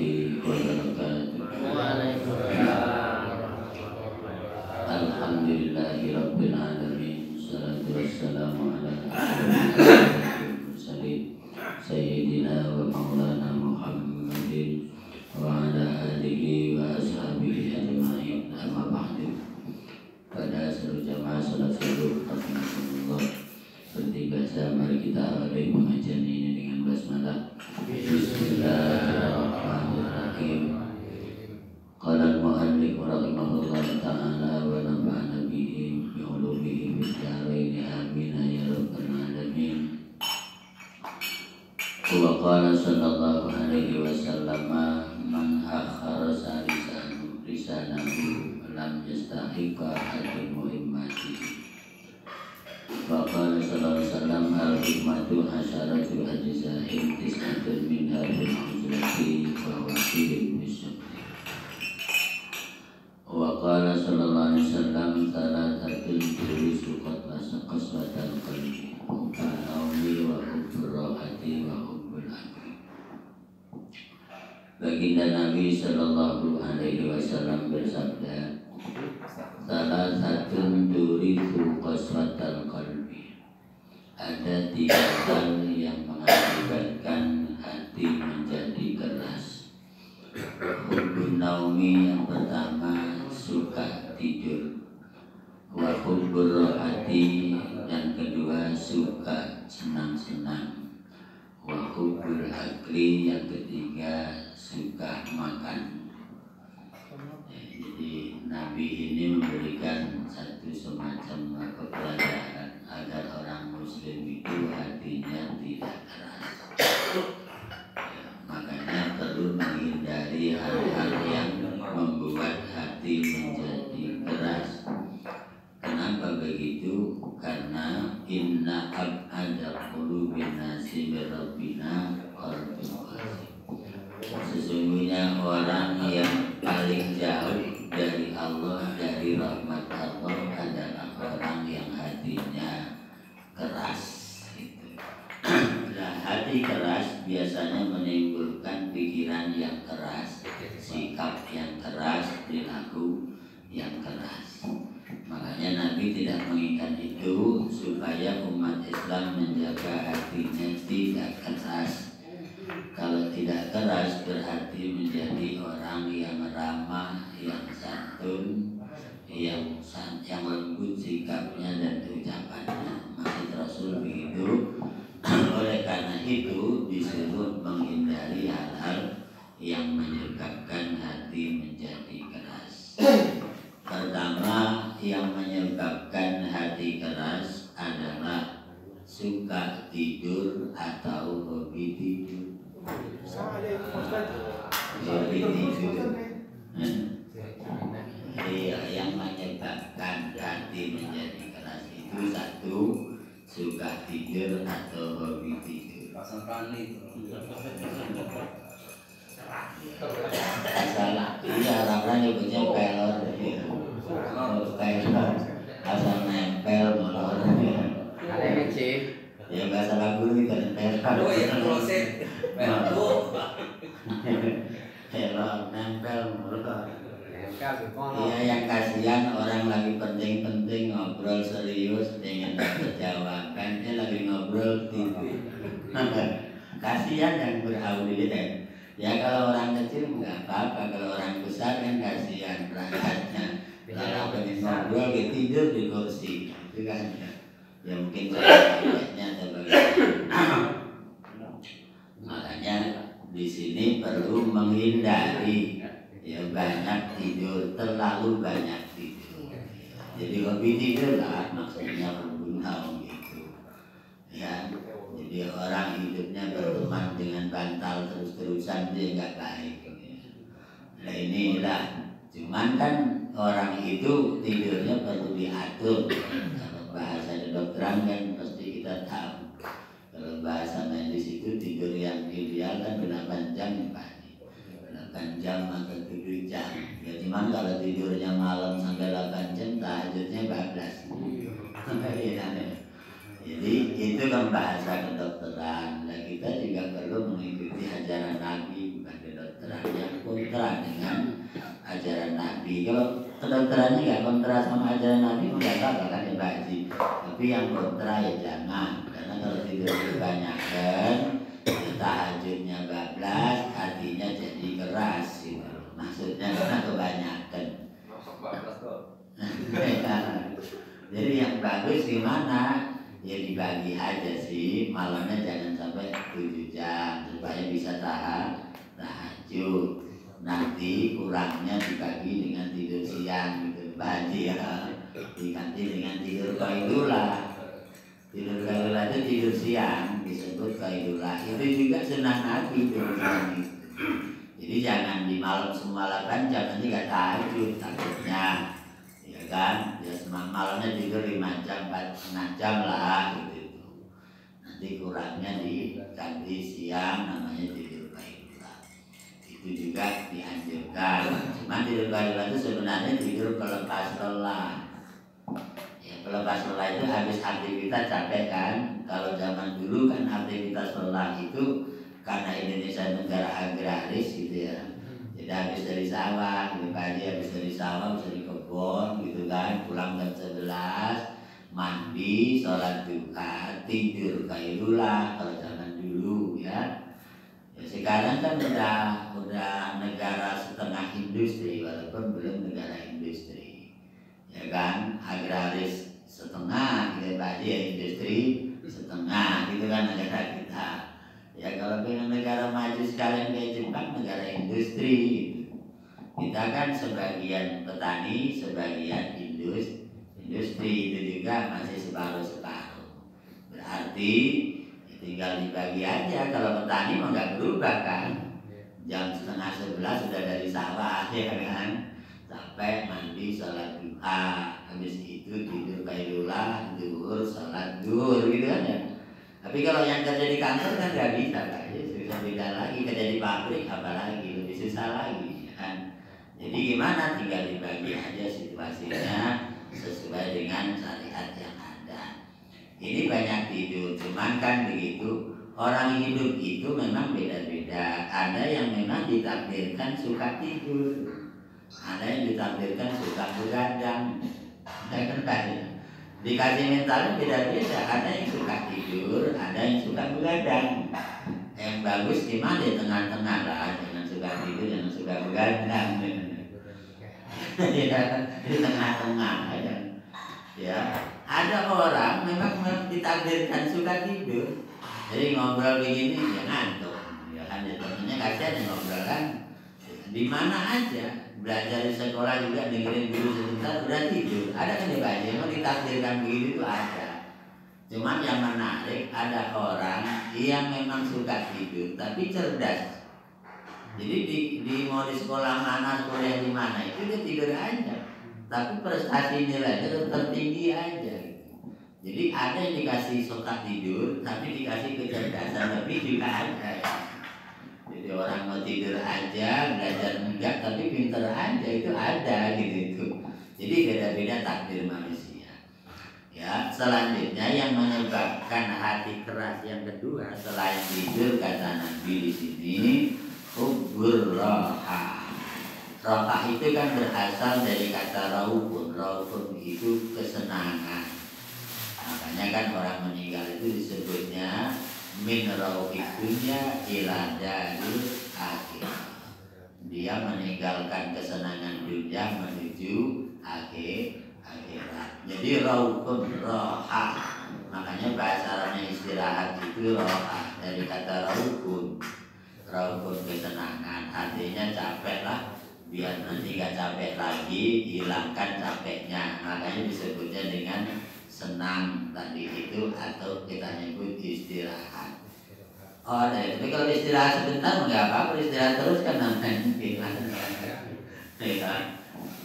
You. Muhimmati. Alaihi wasallam bil uzlati wa qala sallallahu alaihi wasallam qalbi Kanaumi wa hubbur rahati wa hubbul Baginda Nabi sallallahu alaihi wasallam bersabda Thalathatun turisu qaswatal qalbi. Ada tiga hal yang mengakibatkan hati menjadi keras. Hubbun naumi yang pertama suka tidur. Wa hubbur rohati dan kedua suka senang-senang. Wa hubbul akli yang ketiga suka makan. Ya, Jadi Nabi ini memberikan yang keras. Makanya Nabi tidak mengingat itu supaya umat Islam menjaga hatinya tidak keras. Kalau tidak keras berarti menjadi orang yang ramah, yang santun, yang san- yang lembut sikapnya dan ucapannya. Maksud Rasul begitu. Oleh karena itu disuruh menghindari hal-hal yang menyebabkan hati menjadi keras. Pertama yang menyebabkan hati keras adalah suka atau hobi tidur. Hobi tidur. Hmm? Iya, yang menyebabkan hati menjadi keras itu satu suka tidur atau hobi tidur. Salah, iya orang-orang nyebutnya pelor, iya. Oh, pelor, asal nempel molor. iya. Ya bahasa lagu itu kan pelor. Pelor, nempel molor. Iya yang kasihan orang lagi penting-penting ngobrol serius dengan dapat jawaban dia lagi ngobrol tidur. kasihan yang beraudiens. Ya. Kalau orang kecil nggak apa-apa, kalau orang besar kan kasihan perangkatnya. Kalau pengen ngobrol dia tidur di kursi, itu kan ya. Mungkin atau bagaimana. Makanya di sini perlu menghindari. Ya banyak tidur terlalu banyak tidur. Jadi hobi tidur lah maksudnya membunuh gitu. Ya jadi orang hidupnya berteman dengan bantal terus-terusan dia nggak baik. Nah inilah cuman kan orang itu tidurnya perlu diatur bahasa kedokteran kan pasti kita tahu. Kalau bahasa medis itu tidur yang ideal kan 8 jam pagi 8 jam maka tidur jam. Ya cuman kalau tidurnya malam sampai 8 jam tahajudnya bablas iya. iya. jadi itu kan bahasa kedokteran nah kita juga perlu mengikuti ajaran Nabi bukan kedokteran yang kontra dengan ajaran Nabi. Kalau kedokterannya nggak kontra sama ajaran Nabi nggak apa-apa kan? Pak Haji tapi yang kontra ya jangan karena kalau tidur kebanyakan tahajudnya bablas hatinya jadi keras gitu maksudnya karena kebanyakan. Jadi yang bagus gimana? Ya dibagi aja sih malamnya jangan sampai 7 jam supaya bisa tahan tahajud. Nanti kurangnya dibagi dengan tidur siang gitu Haji ya diganti dengan tidur kaidulah. Tidur kaidulah itu tidur siang disebut kaidulah. Itu juga senang nabi itu jadi jangan di malam semua jam nanti gak tahajud takutnya ya kan? Ya semang malamnya tidur lima jam setengah jam lah gitu nanti kurangnya diganti siang namanya tidur kaidulah. Itu juga dianjurkan. Cuma tidur kaidulah itu sebenarnya tidur pelepas lelah pelepas lelah itu habis aktivitas capek kan? Kalau zaman dulu kan aktivitas lelah itu karena Indonesia negara agraris gitu ya. Jadi habis dari sawah gitu pagi habis dari sawah habis dari kebun gitu kan. Pulang jam 11 mandi sholat duha tidur kailulah kalau zaman dulu ya. Ya sekarang kan udah udah negara setengah industri walaupun belum negara industri ya kan? Agraris setengah gitu pak ya industri setengah gitu kan negara kita. Ya kalau pengen negara maju sekalian kayak Jepang negara industri gitu. kita kan sebagian petani sebagian industri industri itu juga masih separuh separuh berarti ya tinggal dibagi aja. Kalau petani mau nggak berubah kan? Jam setengah sebelas sudah dari sawah ya kan sampai mandi sholat duha habis itu tidur kailullah duhur sholat duhur gitu kan ya. Tapi kalau yang kerja di kantor kan nggak bisa pak, ya susah beda lagi. Kerja di pabrik apalagi lebih susah lagi ya kan. Jadi gimana? Tinggal dibagi aja situasinya sesuai dengan syariat yang ada. Ini banyak tidur, cuman kan begitu orang hidup itu memang beda-beda. Ada yang memang ditakdirkan suka tidur, ada yang ditakdirkan suka begadang. Saya kan tadi. Dikasih mentalnya beda-beda. Ada yang suka tidur ada yang suka begadang. Yang bagus gimana di tengah-tengah lah. Jangan suka tidur jangan suka begadang. Ya di tengah-tengah aja. Ya. Ada orang memang ditakdirkan suka tidur. Jadi ngobrol begini ya ngantuk. Ya kan ya temennya kasihan ngobrol kan. Di mana aja belajar di sekolah juga dengerin guru sebentar udah tidur. Ada kan ya Pak? Mau ditakdirkan begitu itu ada. Cuman yang menarik ada orang yang memang suka tidur tapi cerdas. Jadi di, di mau di sekolah mana sekolah di mana itu dia tidur aja. Tapi prestasi nilainya tertinggi aja. Jadi ada yang dikasih suka tidur tapi dikasih kecerdasan lebih juga ada orang mau tidur aja, belajar enggak, tapi pinter aja itu ada gitu. Jadi beda-beda takdir manusia. Ya, selanjutnya yang menyebabkan hati keras yang kedua selain tidur kata Nabi di sini kubur roha. Roha itu kan berasal dari kata raukun. Raukun itu kesenangan. Makanya kan orang meninggal itu disebutnya min rauhikunya ila akhir. Dia meninggalkan kesenangan dunia menuju akhir akhirat. Jadi rauhun roha. Makanya bahasa Arabnya istirahat itu roha. Dari kata rauhun rauhun kesenangan. Artinya capek lah. Biar nanti gak capek lagi hilangkan capeknya. Makanya disebutnya dengan senang tadi itu atau kita nyebut istirahat. Oh, ada. Tapi kalau istirahat sebentar nggak apa-apa, istirahat terus kan namanya ya.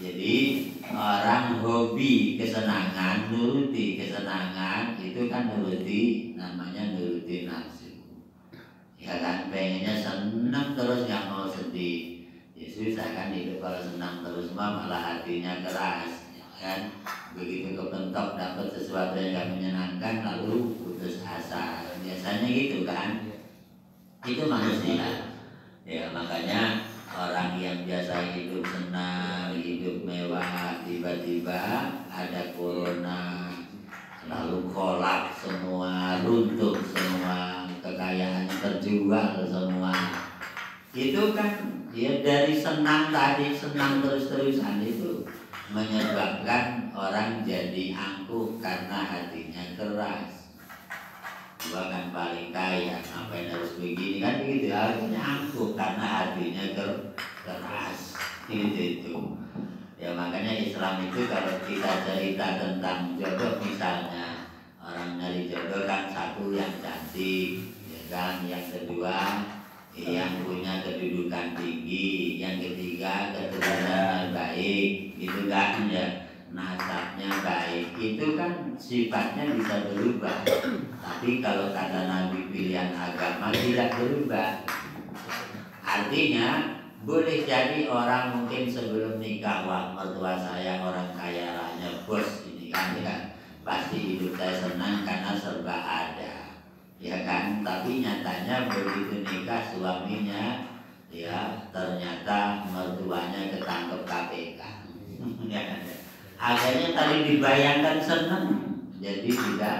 Jadi orang hobi kesenangan, nuruti kesenangan itu kan nuruti namanya nuruti nafsu. Ya kan pengennya senang terus nggak mau sedih. Ya susah kan itu kalau senang terus mah malah hatinya keras kan begitu kebentok dapat sesuatu yang gak menyenangkan lalu putus asa. Biasanya gitu kan? Itu manusia. Ya makanya orang yang biasa hidup senang, hidup mewah, tiba-tiba ada corona, lalu kolak semua, runtuh semua, kekayaannya terjual semua. Itu kan ya dari senang tadi, senang terus-terusan itu menyebabkan orang jadi angkuh karena hatinya keras. Gua kan paling kaya ngapain harus begini? Kan begitu artinya angkuh karena hatinya ter keras. Gitu itu. Ya makanya Islam itu kalau kita cerita tentang jodoh misalnya orang nyari jodoh kan satu yang cantik ya kan? Yang kedua yang punya kedudukan tinggi yang ketiga keturunan baik gitu kan ya nasabnya baik. Itu kan sifatnya bisa berubah. Tapi kalau kata Nabi pilihan agama tidak berubah. Artinya boleh jadi orang mungkin sebelum nikah wah mertua saya orang kaya raya bos ini kan ya pasti hidup saya senang karena serba ada. Ya kan? Tapi nyatanya begitu nikah suaminya ya ternyata mertuanya ketangkep KPK ya kan? Akhirnya tadi dibayangkan senang jadi tidak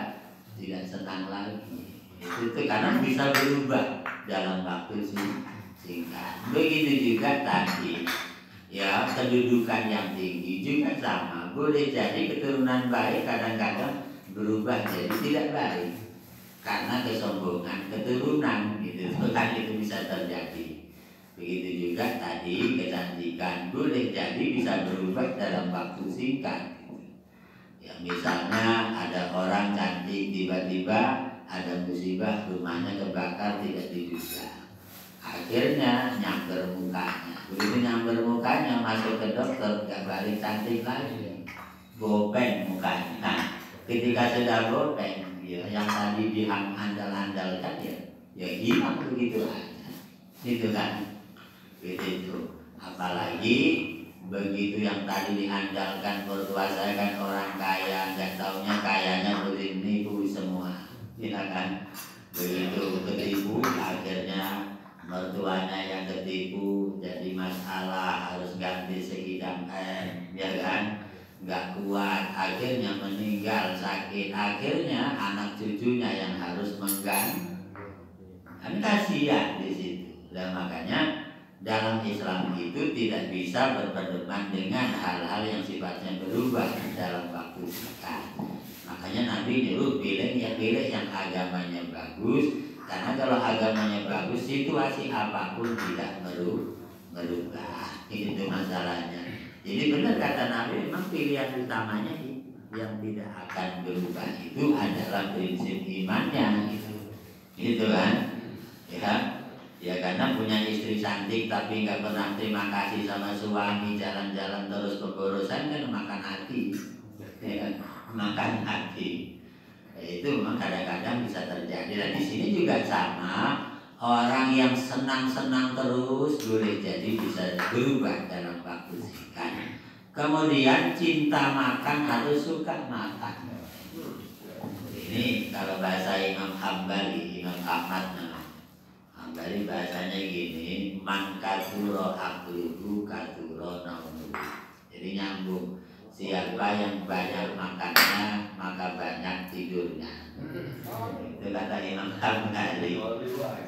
tidak senang lagi. Itu, karena bisa berubah dalam waktu singkat. Begitu juga tadi ya kedudukan yang tinggi juga sama. Boleh jadi keturunan baik kadang-kadang berubah jadi tidak baik. Karena kesombongan keturunan gitu. Kan itu bisa terjadi Begitu juga tadi kecantikan boleh jadi bisa berubah dalam waktu singkat. Ya misalnya ada orang cantik tiba-tiba ada musibah rumahnya kebakar tidak diduga. Akhirnya nyamber mukanya. Begitu nyamber mukanya masuk ke dokter gak balik cantik lagi. Bopeng mukanya. Nah, ketika sudah bopeng ya yang tadi diandal-andalkan ya ya hilang begitu aja. Itu kan itu. Apalagi begitu yang tadi diandalkan mertua saya kan orang kaya nggak taunya kayanya begini bu semua. Ya kan? Begitu ketipu akhirnya mertuanya yang ketipu jadi masalah harus ganti segidang air ya kan? Nggak kuat akhirnya meninggal sakit. Akhirnya anak cucunya yang harus mengganti. Kan kasihan di situ. Dan makanya dalam Islam itu tidak bisa berpedoman dengan hal-hal yang sifatnya berubah dalam waktu singkat. Makanya Nabi nyuruh pilih yang pilih yang agamanya bagus, karena kalau agamanya bagus situasi apa pun tidak merubah. Itu masalahnya. Jadi benar kata Nabi memang pilihan utamanya yang tidak akan berubah itu adalah prinsip imannya. Gitu kan? Ya, Ya karena punya istri cantik tapi nggak pernah terima kasih sama suami jalan-jalan terus keborosan kan makan hati, ya, makan hati. Ya, itu memang kadang-kadang bisa terjadi dan di sini juga sama orang yang senang-senang terus boleh jadi bisa berubah dalam waktu singkat. Kemudian cinta makan harus suka makan. Ini kalau bahasa Imam Hambali, Imam Ahmad dari bahasanya gini, man katuro akluhu katuro naumuhu. Jadi nyambung. Siapa yang banyak makannya, maka banyak tidurnya. Itu kata Imam Hamdali.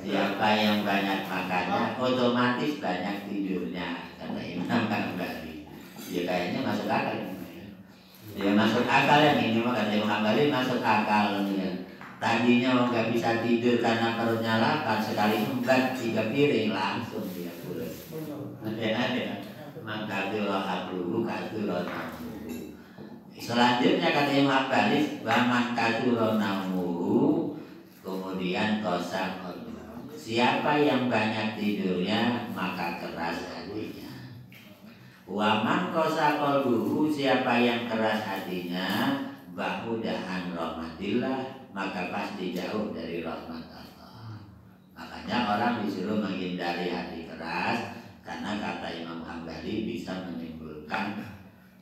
Siapa yang banyak makannya, otomatis banyak tidurnya. Kata Imam Hamdali. Ya kayaknya masuk akal. Ya masuk akal yang ini, kata Imam Hamdali masuk akal. Ya Tadinya mau nggak bisa tidur karena perutnya lapar, sekali empat tiga piring langsung dia pulang. Ada ada. Maka dulu habluhu katulon Selanjutnya kata Imam Baris, Baman katulon namuhu, kemudian kosa Siapa yang banyak tidurnya, maka keras hatinya. Waman kosa kolbuhu, siapa yang keras hatinya, bahudahan rahmatillah, maka pasti jauh dari rahmat Allah. Makanya orang disuruh menghindari hati keras karena kata Imam Hambali bisa menimbulkan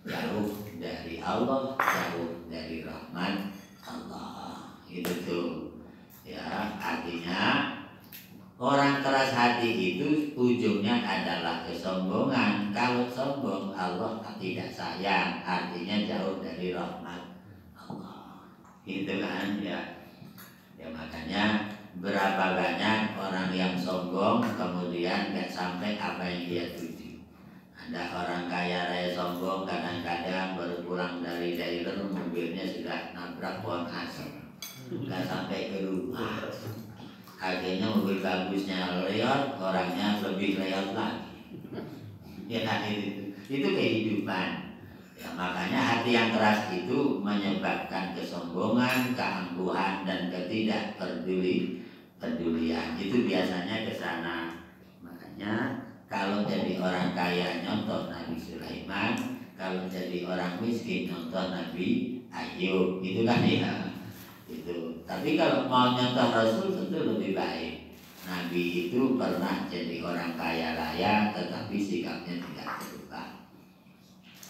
jauh dari Allah, jauh dari rahmat Allah. Itu tuh. Ya, artinya Orang keras hati itu ujungnya adalah kesombongan. Kalau sombong Allah tidak sayang, artinya jauh dari rahmat Gitu kan ya. Ya makanya berapa banyak orang yang sombong kemudian nggak sampai apa yang dia tuju. Ada orang kaya raya sombong kadang-kadang baru pulang dari daerah mobilnya sudah nabrak pohon asam, nggak sampai ke rumah. Akhirnya mobil bagusnya leot orangnya lebih leot lagi. Ya kan itu. Itu kehidupan makanya hati yang keras itu menyebabkan kesombongan keangkuhan dan ketidak peduli pedulian itu biasanya ke sana. Makanya kalau jadi orang kaya nyontoh Nabi Sulaiman. Kalau jadi orang miskin nyontoh Nabi Ayub. Itu kan ya itu. Tapi kalau mau nyontoh Rasul tentu lebih baik. Nabi itu pernah jadi orang kaya raya tetapi sikapnya tidak terbuka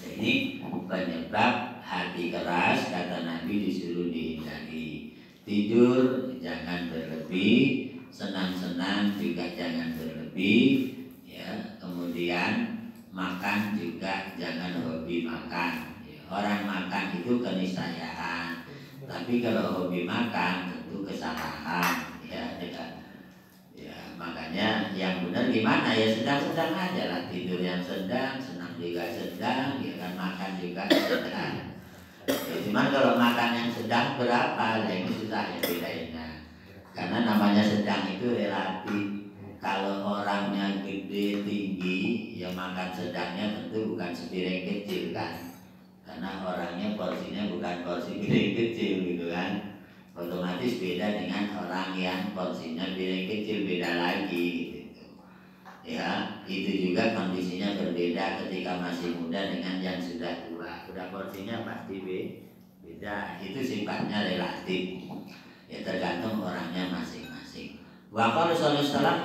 ini penyebab hati keras kata Nabi disuruh dihindari. Tidur jangan berlebih. Senang-senang juga jangan berlebih ya. Kemudian makan juga jangan hobi makan. Orang makan itu keniscayaan tapi kalau hobi makan tentu kesalahan ya, ya, ya. Makanya yang benar gimana? Ya sedang-sedang aja lah tidur yang sedang, juga sedang, ya kan makan juga sedang. Ya, cuman kalau makan yang sedang berapa, ya ini susah ya bedanya. Karena namanya sedang itu relatif. Kalau orangnya gede tinggi, ya makan sedangnya tentu bukan sepiring kecil kan karena orangnya porsinya bukan porsi piring kecil gitu kan otomatis beda dengan orang yang porsinya piring kecil beda lagi ya itu juga kondisinya berbeda ketika masih muda dengan yang sudah tua. Sudah porsinya pasti beda. Itu sifatnya relatif. Ya tergantung orangnya masing-masing. Wa qala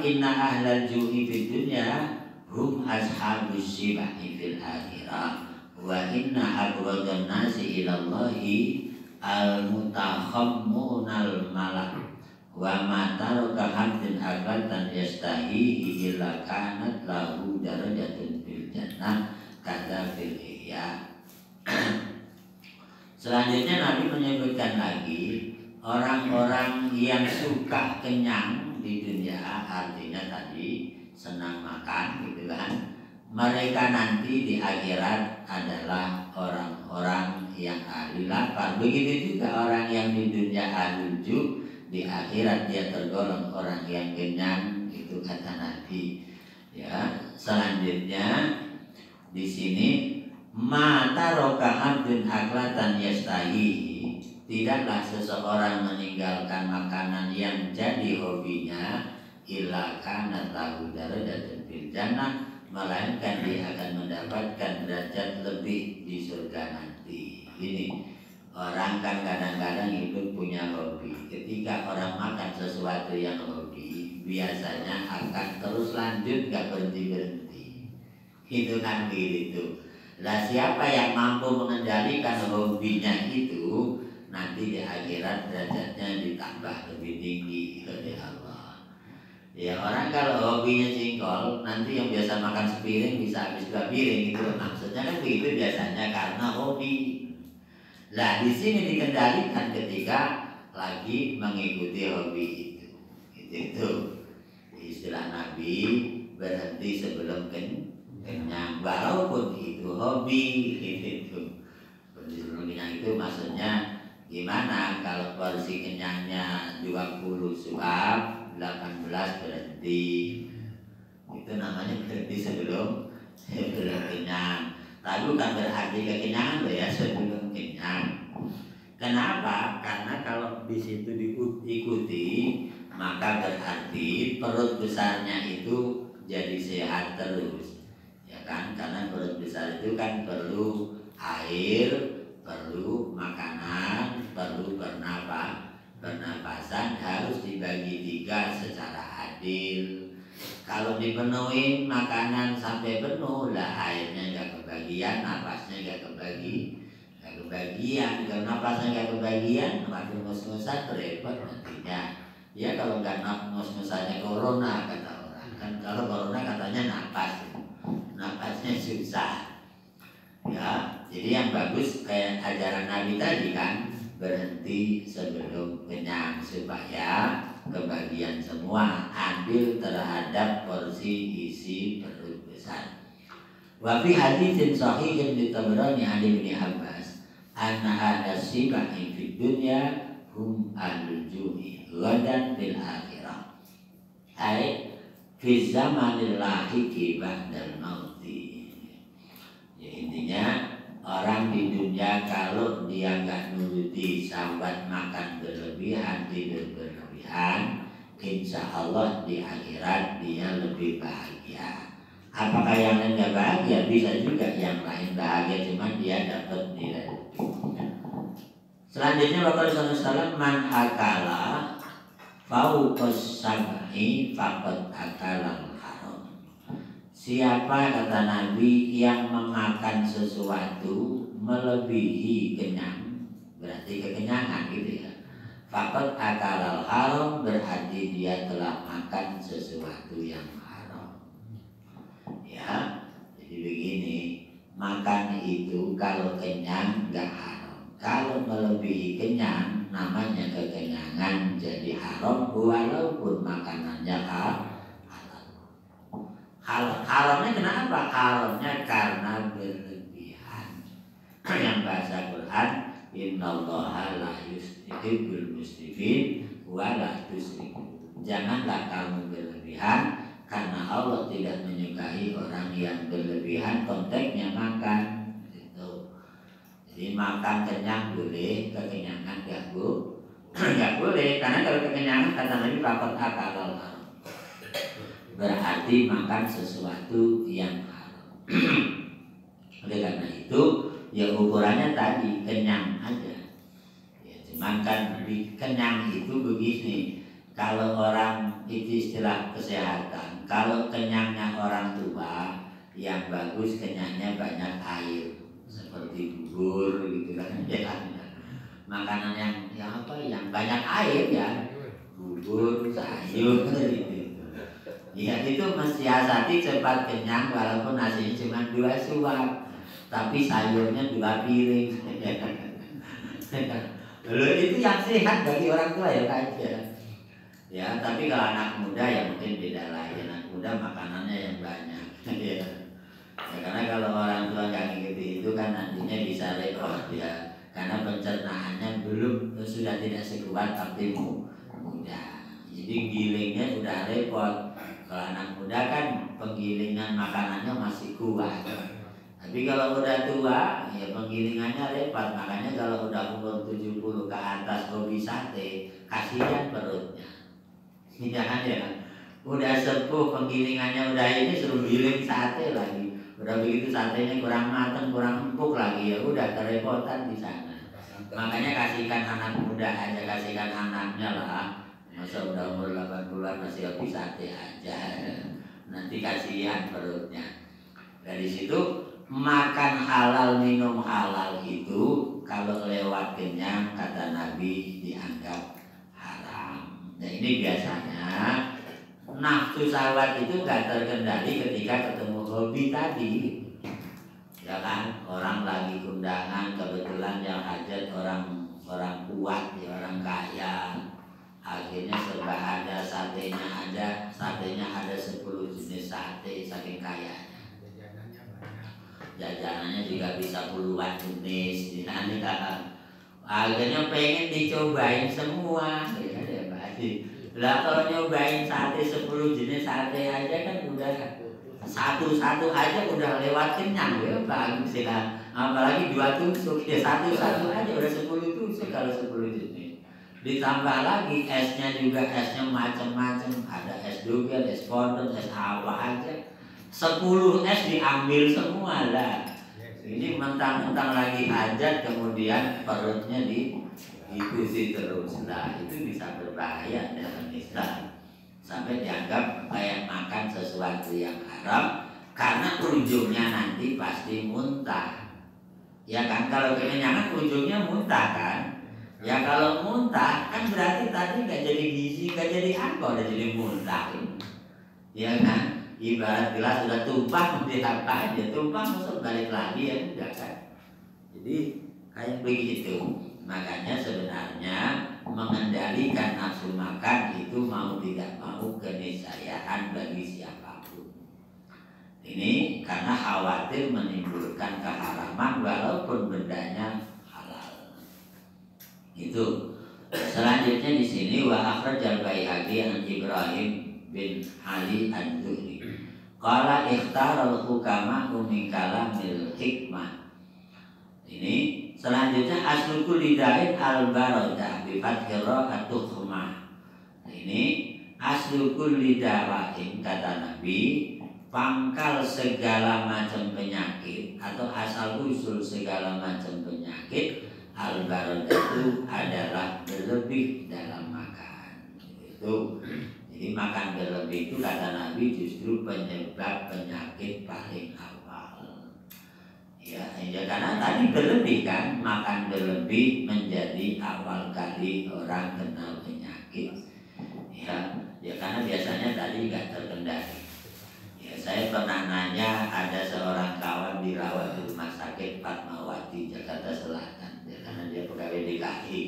inna ahlal ju'i fid dunya hum ashabus shibahi fil akhirah wa inna abghadhan nasi ilallahi al mutakhammunal malak wa ma taraka hamdin aglatan yastahihi illa kanat lahu darajatun fil jannah kata fil ihya Selanjutnya Nabi menyebutkan lagi orang-orang yang suka kenyang di dunia artinya tadi senang makan gitu kan mereka nanti di akhirat adalah orang-orang yang ahli lapar. Begitu juga orang yang di dunia ahli di akhirat dia tergolong orang yang kenyang. Itu kata Nabi. Ya, selanjutnya di sini mata roka abdun aklatan yastahihi tidaklah seseorang meninggalkan makanan yang jadi hobinya illa kana tahu darajatun fil jannah melainkan dia akan mendapatkan derajat lebih di surga nanti. Ini orang kan kadang-kadang hidup punya hobi. Ketika orang makan sesuatu yang hobi, biasanya akan terus lanjut gak berhenti berhenti. Itu kan gitu. Lah siapa yang mampu mengendalikan hobinya itu nanti di akhirat derajatnya ditambah lebih tinggi oleh Allah. Ya orang kalau hobinya singkol nanti yang biasa makan sepiring bisa habis dua piring itu maksudnya kan begitu biasanya karena hobi. Nah di sini dikendalikan ketika lagi mengikuti hobi itu. Itu, itu. istilah Nabi berhenti sebelum kenyang walaupun itu hobi itu. Berhenti sebelum kenyang itu maksudnya gimana kalau porsi kenyangnya 20 suap 18 berhenti itu namanya berhenti sebelum sebelum kenyang tapi bukan berarti kekenyangan loh ya sebelum kenyang kenapa? Karena kalau di situ diikuti maka berarti perut besarnya itu jadi sehat terus. Ya kan? Karena perut besar itu kan perlu air perlu makanan perlu bernafas pernapasan harus dibagi tiga secara adil. Kalau dipenuhi makanan sampai penuh lah airnya nggak kebagian, napasnya nggak kebagi, nggak kebagian. Kalau napasnya nggak kebagian, makin ngos-ngosan repot nantinya. ya kalau nggak nafas misalnya corona kata orang kan kalau corona katanya napas napasnya susah ya jadi yang bagus kayak ajaran Nabi tadi kan berhenti sebelum kenyang supaya kebagian semua ambil terhadap porsi isi perut besar. Wa fi haditsin sahihin di Tabrani an Ibnu Abbas anna hada sibahi fid dunya hum ahlul juhi ghadan bil akhirah. Ai fi zamanil lahiqi ba'dal mauti. Ya intinya orang di dunia kalau dia nggak nuruti sahabat makan berlebihan tidur berlebihan insya Allah di akhirat dia lebih bahagia apakah yang lain nggak bahagia bisa juga yang lain bahagia cuma dia dapat nilai selanjutnya Bapak Salam man akala fauqas samai faqad akala Siapa kata Nabi yang memakan sesuatu melebihi kenyang? Berarti kekenyangan gitu ya. Fakot akal al haram berarti dia telah makan sesuatu yang haram. Ya Jadi begini Makan itu kalau kenyang nggak haram Kalau melebihi kenyang namanya kekenyangan jadi haram Walaupun makanannya haram Hal haramnya kenapa? Haramnya karena berlebihan. Yang bahasa Quran, Innallaha la yuhibbul wa la. Janganlah kamu berlebihan karena Allah tidak menyukai orang yang berlebihan konteksnya makan. Jadi makan kenyang boleh, kekenyangan gak bu? Gak boleh, karena kalau kekenyangan kata Nabi bakot akal berarti makan sesuatu yang haram. Oleh karena itu, ya ukurannya tadi kenyang aja. Ya, cuman kan kenyang itu begini. Kalau orang itu istilah kesehatan, kalau kenyangnya orang tua, yang bagus kenyangnya banyak air, seperti bubur gitu kan. Ya, makanan yang yang apa? Yang banyak air ya, bubur, sayur gitu Ya itu mensiasati cepat kenyang walaupun nasinya cuma dua suap Tapi sayurnya dua piring Lalu itu yang sehat bagi orang tua ya Pak Ya tapi kalau anak muda ya mungkin beda lagi Anak muda makanannya yang banyak ya. Karena kalau orang tua nggak gitu itu kan nantinya bisa repot ya Karena pencernaannya belum sudah tidak sekuat tapi muda Jadi gilingnya sudah repot kalau anak muda kan penggilingan makanannya masih kuat. Tapi kalau udah tua, ya penggilingannya repot. Makanya kalau udah umur 70 ke atas hobi sate, kasihan perutnya. Jangan ya. Udah sepuh penggilingannya udah ini suruh giling sate lagi. Udah begitu satenya kurang matang, kurang empuk lagi. Ya udah kerepotan di sana. Makanya kasihkan anak muda aja, kasihkan anaknya lah. Masa udah umur 8 bulan masih habis sate aja. Nanti kasihan perutnya. Dari situ makan halal minum halal itu kalau lewat kenyang kata Nabi dianggap haram. Nah ini biasanya nafsu sawat itu gak terkendali ketika ketemu hobi tadi. Ya kan? Orang lagi undangan kebetulan yang hajat orang orang kuat ya orang kaya. Akhirnya serba ada satenya ada satenya ada 10 jenis sate saking kayanya. Jajanannya juga bisa puluhan jenis. Nanti kan akhirnya pengen dicobain semua. Ya ya lah kalau nyobain sate 10 jenis sate aja kan udah satu-satu aja udah lewat kenyang ya bagus ya apalagi dua tusuk. Ya satu-satu aja udah 10 tusuk kalau 10 jenis. Ditambah lagi esnya juga esnya macam-macam ada es doger, es fondant, es apa aja. 10 es diambil semua lah. Ini mentang-mentang lagi hajat kemudian perutnya di ikuti terus. Lah itu bisa berbahaya dalam Islam sampai dianggap kayak makan sesuatu yang haram karena ujungnya nanti pasti muntah ya kan kalau kekenyangan ujungnya muntah kan Ya kalau muntah kan berarti tadi nggak jadi gizi, nggak jadi apa, udah jadi muntah. Ya kan? Ibarat gelas sudah tumpah, nanti apa aja tumpah masuk balik lagi ya enggak kan? Jadi kayak begitu. Makanya sebenarnya mengendalikan nafsu makan itu mau tidak mau keniscayaan bagi siapa pun. Ini karena khawatir menimbulkan keharaman walaupun bendanya itu selanjutnya di sini wa akhrajal baihaqi an Ibrahim bin Ali ad-Duhri qala ikhtaral hukama min kalamil hikmah ini selanjutnya asluku lidain al barodah bi fathil atukhma ini asluku lidawain kata Nabi pangkal segala macam penyakit atau asal usul segala macam penyakit al itu adalah berlebih dalam makan. Itu jadi makan berlebih itu kata Nabi justru penyebab penyakit paling awal ya, ya karena tadi berlebih kan makan berlebih menjadi awal kali orang kenal penyakit. Ya ya karena biasanya tadi nggak terkendali. Ya saya pernah nanya ada seorang kawan dirawat di rumah sakit Fatmawati Jakarta Selatan. Karena dia pegawai DKI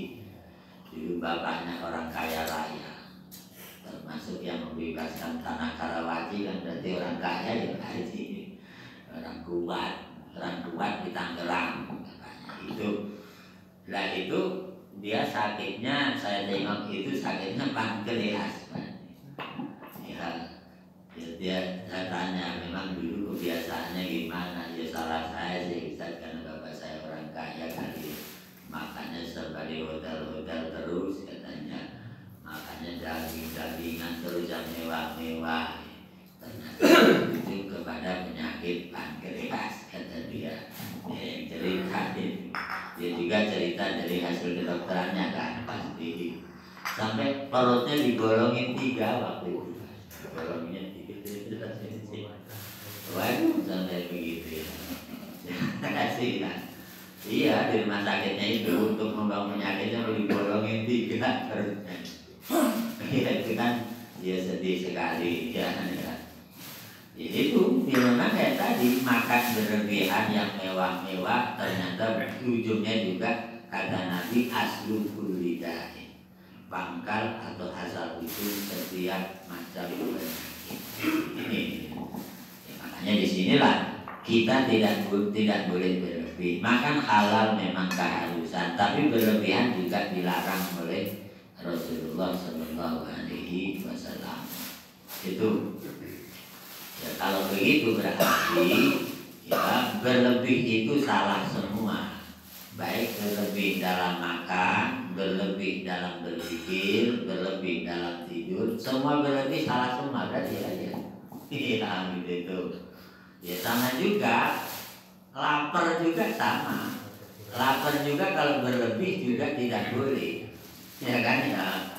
dulu bapaknya orang kaya raya. Termasuk yang membebaskan tanah Karawaci kan berarti orang kaya ya orang kuat orang kuat di Tangerang itu. Lah itu dia sakitnya saya tengok itu sakitnya pankreas ya dia saya tanya memang dulu kebiasaannya gimana? Ya salah saya sih karena bapak saya orang kaya kali. Makannya serba di hotel-hotel terus katanya. Makannya daging-dagingan terus yang mewah-mewah kepada penyakit pankreas kata dia. Dia yang cerita dia. Juga cerita dari hasil kedokterannya kan pasti sampai perutnya digolongin tiga waktu itu golongnya tiga waduh sampai begitu ya. Kan Iya di rumah sakitnya itu untuk membangun penyakitnya perlu dibolongin tiga terus. Iya itu kan dia sedih sekali ya. Ya. Itu memang kayak tadi makan berlebihan yang mewah-mewah ternyata ujungnya juga kata Nabi aslu kulidah pangkal atau asal itu setiap macam penyakit. Ya, makanya di sinilah kita tidak tidak boleh ber berlebih makan halal memang keharusan tapi berlebihan juga dilarang oleh Rasulullah Shallallahu Alaihi Wasallam itu ya kalau begitu berarti ya berlebih itu salah semua. Baik berlebih dalam makan berlebih dalam berpikir berlebih dalam tidur semua berlebih salah semua berarti ya ya. Iya gitu. Ya sama juga lapar juga sama. Lapar juga kalau berlebih juga tidak boleh. Ya kan? Ya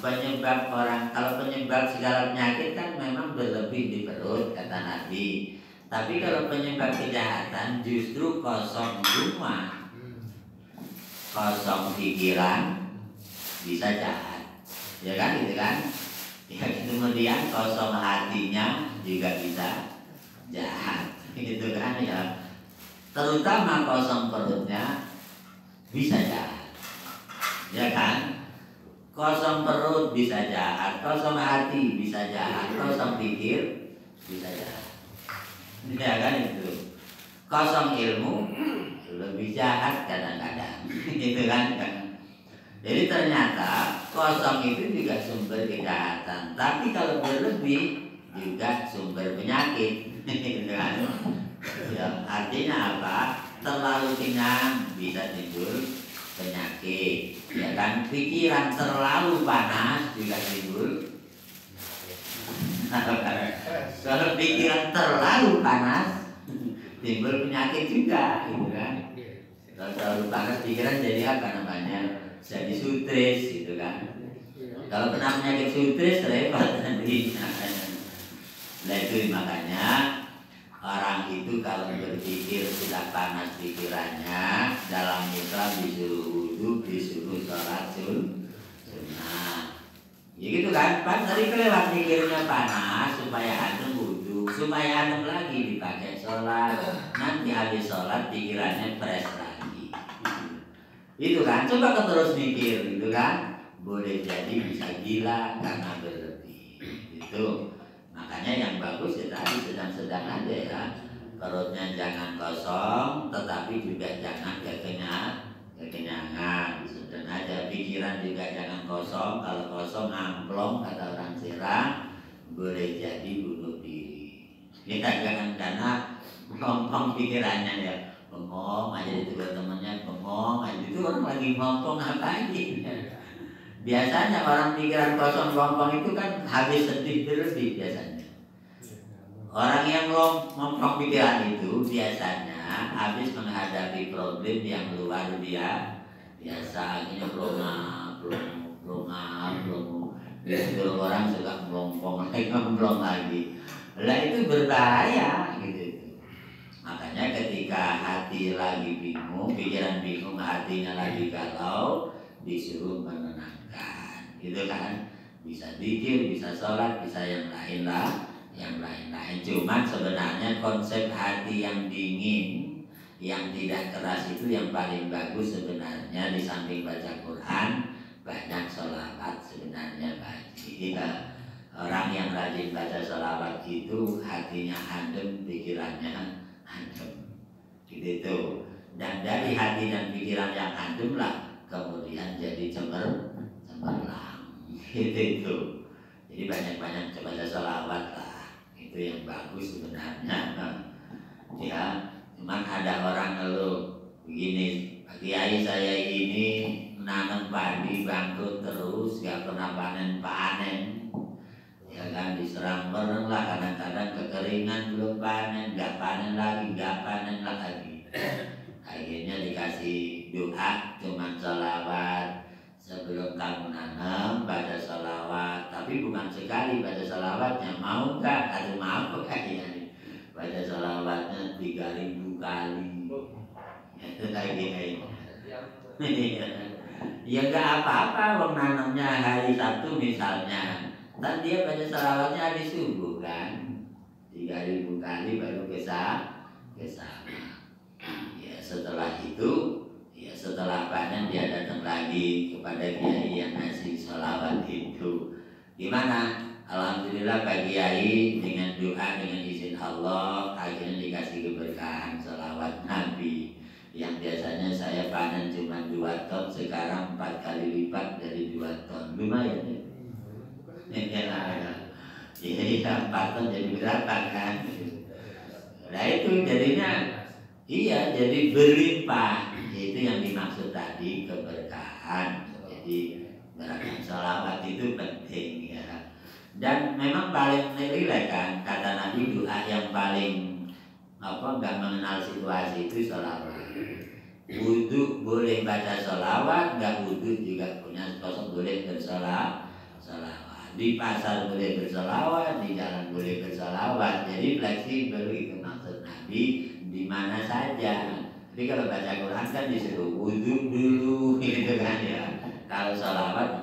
penyebab orang kalau penyebab segala penyakit kan memang berlebih di perut kata Nabi. Tapi kalau penyebab kejahatan justru kosong rumah kosong pikiran bisa jahat. Ya kan gitu kan? Ya kemudian kosong hatinya juga bisa jahat gitu kan ya. Terutama kosong perutnya bisa jahat. Ya kan kosong perut bisa jahat kosong hati bisa jahat kosong pikir bisa jahat. Ya kan itu? Kosong ilmu lebih jahat kadang-kadang. Gitu kan? Jadi ternyata kosong itu juga sumber kejahatan. Tapi kalau berlebih juga sumber penyakit. Gitu kan? Ya, artinya apa? Terlalu kenyang bisa timbul penyakit ya kan pikiran terlalu panas juga timbul. Kalau pikiran terlalu panas timbul penyakit juga gitu kan? Kalau terlalu panas pikiran jadi apa namanya? Jadi sutris gitu kan? Kalau kena penyakit sutris repot. Nanti Nah itu makanya orang itu kalau berpikir sudah panas pikirannya dalam Islam disuruh wudhu disuruh sholat sunnah ya gitu kan? Pas tadi kelewat pikirnya panas supaya adem wudhu supaya adem lagi dipakai sholat. Nanti habis sholat pikirannya fresh lagi. Itu kan? Coba terus mikir gitu kan? Boleh jadi bisa gila karena berlebih itu makanya yang bagus ya tadi sedang-sedang aja ya. Perutnya jangan kosong tetapi juga jangan kekenyang kekenyangan sedang aja pikiran juga jangan kosong. Kalau kosong amplong kata orang Serang boleh jadi bunuh diri. Kita jangan karena ngomong pikirannya ya. Bengong aja itu temannya bengong aja. Itu orang lagi ngomong apa aja Biasanya orang pikiran kosong lompong itu kan habis sedih berlebih biasanya. Orang yang lompong pikiran itu biasanya habis menghadapi problem yang luar biasa. Biasa ini plonga, plonga, plonga, Kalau orang suka melompong lagi, ngemplong lagi. Lah itu berbahaya gitu. Makanya ketika hati lagi bingung, pikiran bingung, hatinya lagi galau, disuruh menenang gitu kan bisa dikir, bisa sholat, bisa yang lain lah yang lain-lain cuman sebenarnya konsep hati yang dingin yang tidak keras itu yang paling bagus sebenarnya di samping baca Quran banyak sholawat sebenarnya bagi kita. Orang yang rajin baca sholawat itu hatinya adem pikirannya adem. Gitu. Dan dari hati dan pikiran yang adem lah kemudian jadi cemer cemerlang. Itu itu jadi banyak-banyak coba sholawat lah itu yang bagus sebenarnya ya cuman ada orang ngeluh begini Kiai saya ini menanam padi bangkrut terus gak pernah panen panen ya kan diserang bareng lah kadang-kadang kekeringan belum panen gak panen lagi gak panen lagi. Akhirnya dikasih doa cuman sholawat sebelum kamu nanam baca salawat tapi bukan sekali baca salawatnya mau nggak? Atau mau kalian baca salawatnya tiga ribu kali. Ya, itu lagi ya nggak apa-apa wong nanamnya hari Sabtu misalnya. Dan dia baca salawatnya hari subuh kan? Tiga ribu kali baru kesah kesah ya setelah itu setelah lagi kepada kiai yang ngasih sholawat itu. Gimana? Alhamdulillah Pak Kiai dengan doa dengan izin Allah akhirnya dikasih keberkahan sholawat Nabi. Yang biasanya saya panen cuma dua ton sekarang empat kali lipat dari dua ton. Lumayan ya? Iya, iya, empat ton jadi berapa kan? Nah itu jadinya, iya jadi berlimpah. Itu yang dimaksud tadi keberkahan jadi gerakan sholawat itu penting ya. Dan memang paling nilai kan kata Nabi doa yang paling apa nggak mengenal situasi itu sholawat. Wudhu boleh baca sholawat nggak wudhu juga punya kosong boleh bersolawat sholawat. Di pasar boleh bersolawat di jalan boleh bersolawat. Jadi fleksibel itu maksud Nabi di mana saja tapi kalau baca Quran kan disuruh wudhu dulu gitu kan ya. Kalau sholawat